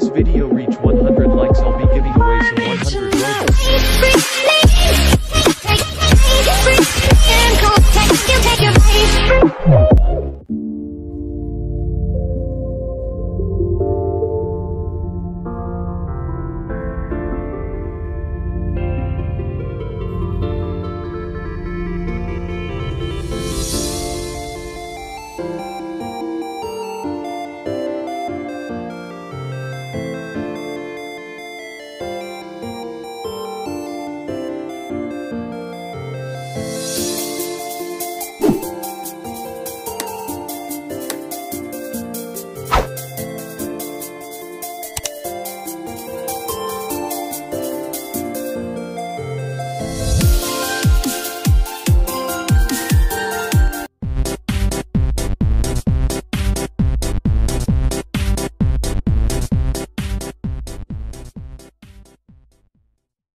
this video reach 100 likes?